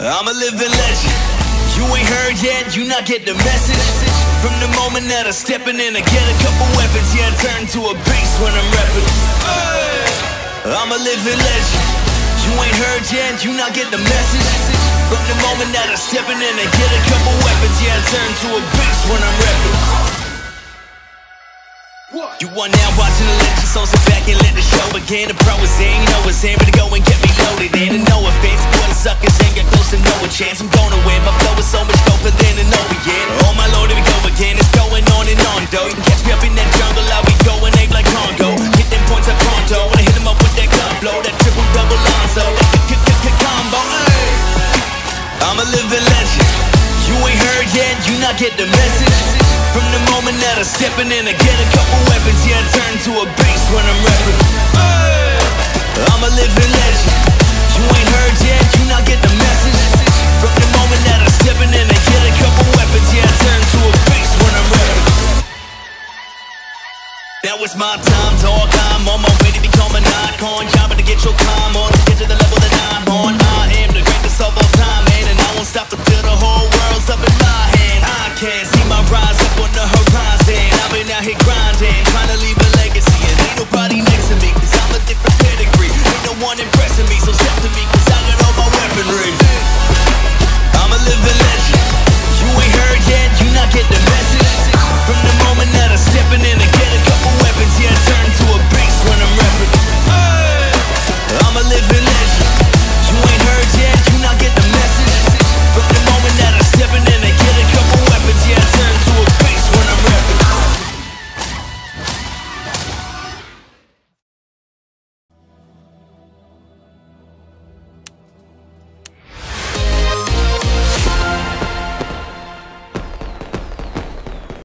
I'm a living legend. You ain't heard yet, you not get the message. From the moment that I steppin' in, I get a couple weapons. Yeah, I turn to a beast when I'm rapping. I'm a living legend. You ain't heard yet, you not get the message. From the moment that I steppin' in, I get a couple weapons. Yeah, I turn to a beast when I'm rapping. You are now watching the legend, so sit back and let the show begin. The pro is in, you know it's in, to go no chance. I'm gonna win, my flow is so much doper than an Orient. Oh my lord, here we go again, it's going on and on, though. You can catch me up in that jungle, I'll be going ape like Congo. Hit them points like pronto, when I hit them up with that gun blow, that triple double Lonzo, that combo. I'm a living legend. You ain't heard yet, you not get the message. From the moment that I steppin' in, I get a couple weapons. Yeah, I turn to a beast when I'm rapping. That was my time, dog. I'm on my way to become an icon. Jobbing to get your climb on to get to the level that I'm on. I am the greatest of all time, man, and I won't stop until the whole world's up in my hand. I can see my rise up on the horizon. I've been out here grinding.